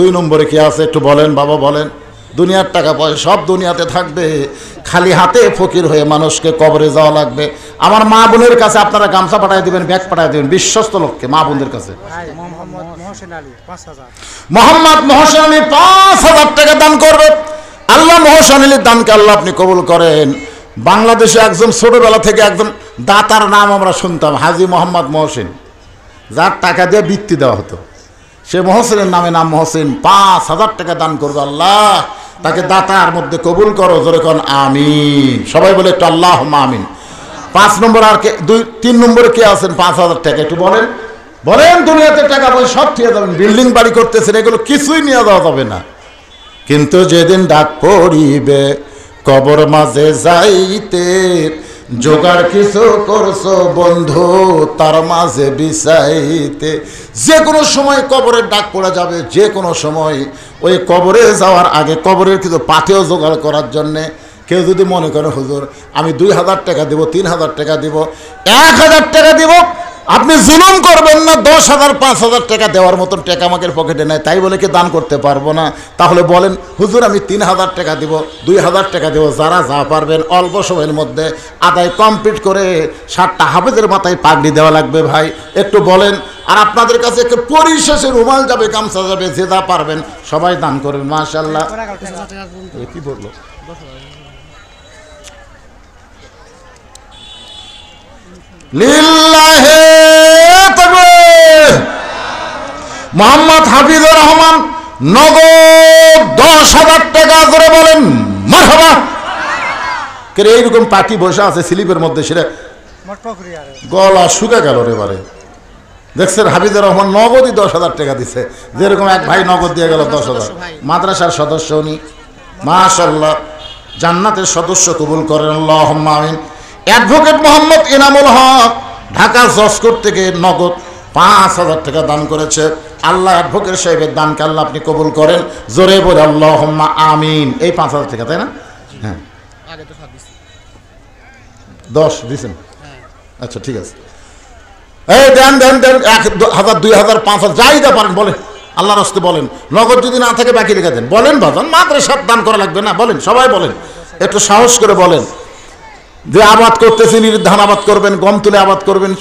দুই নম্বরে কি আছে একটু বলেন বাবা বলেন। দুনিয়ার টাকা পয়সা সব দুনিয়াতে থাকবে। খালি হাতে ফকির হয়ে মানুষকে কবরে যাওয়া লাগবে। আমার মা বোনের কাছে আপনারা গামছা পাঠায় দিবেন ব্যাগ পাঠায় দিবেন বিশ্বস্ত লোককে মা বোনদের কাছে। মোহাম্মদ মহসেন আলী পাঁচ হাজার টাকা দান করবে। আল্লাহ মহসেন আলীর দানকে আল্লাহ আপনি কবুল করেন। বাংলাদেশে একজন ছোটবেলা থেকে একজন দাতার নাম আমরা শুনতাম হাজি মোহাম্মদ মহসেন। যার টাকা দিয়ে বৃত্তি দেওয়া হতো। সে মহসিনের নামে নাম মহসিন, পাঁচ হাজার টাকা দান করবে আল্লাহ। তাকে দাতার মধ্যে কবুল করো যেরকম আমিন। সবাই বলে একটু আল্লাহ আমিন। পাঁচ নম্বর আর কে, দুই, তিন নম্বরে কে আছেন? পাঁচ হাজার টাকা, একটু বলেন। বলেন, দুনিয়াতে টাকা পয়সা, সব ঠিক যাবেন। বিল্ডিং বাড়ি করতেছেন, এগুলো কিছুই নিয়ে যাওয়া যাবে না। কিন্তু যেদিন ডাক পড়িবে, কবর মাঝে যাইতে জোগাড় কিছু করছ, বন্ধু, তার মাঝে বিষাইতে। যে কোনো সময় কবরের ডাক পড়া যাবে, যে কোনো সময়। ওই কবরে যাওয়ার আগে কবরের কিছু পাথেও জোগাড় করার জন্যে কেউ যদি মনে করে, হুজুর, আমি দুই হাজার টাকা দিব, তিন হাজার টাকা দিব, এক হাজার টাকা দিব আপনি জুলুম করবেন না, দশ হাজার, পাঁচ হাজার টাকা দেওয়ার মতন টাকা আমাকে পকেটে নেয়, তাই বলে কি দান করতে পারব না? তাহলে বলেন, হুজুর, আমি তিন হাজার টাকা দিব, দুই হাজার টাকা দেবো, যারা যা পারবেন, অল্প সময়ের মধ্যে আদায় কমপ্লিট করে ষাটটা হাফেজের মাথায় পাগড়ি দেওয়া লাগবে ভাই। একটু বলেন, আর আপনাদের কাছে একটু পরিশেষে রুমাল যাবে, গামছা যাবে, যে যা পারবেন, সবাই দান করবেন মাশাল্লাহ কি বলল? মোহাম্মদ হাফিজুর রহমান নগদ দশ হাজার টাকা করে বলেন, মারহাবা! কে এইরকম পার্টি বসে আছে স্লিপের মধ্যে, সেটা গলা শুকে গেল রে বারে। দেখছেন, হাফিজুর রহমান নগদই দশ হাজার টাকা দিছে। যেরকম এক ভাই নগদ দিয়ে গেল দশ হাজার। মাদ্রাসার সদস্য উনি। মাশাল্লাহ জান্নাতের সদস্য কবুল করেন আল্লাহ আমিন। অ্যাডভোকেট মোহাম্মদ ইনামুল হক, ঢাকা জসকোট থেকে নগদ পাঁচ হাজার টাকা দান করেছে। আল্লাহ অ্যাডভোকেট সাহেবের দানকে আল্লাহ আপনি কবুল করেন। জোরে বলে আল্লাহ আমিন। এই পাঁচ হাজার টাকা তাই না? হ্যাঁ। দশ দিছেন? আচ্ছা ঠিক আছে। এই দেন দেন দেন এক হাজার দুই হাজার পাঁচ হাজার যাই দা পারেন বলেন। আল্লাহ রস্তে বলেন। নগদ যদি না থাকে বাকি রেখে দেন। বলেন বাজান মাত্র সাত দান করা লাগবে না বলেন সবাই বলেন। একটু সাহস করে বলেন। যে আবাদ করতেছি ধান আবাদ করবেন গম তুলে আবাদ করবেন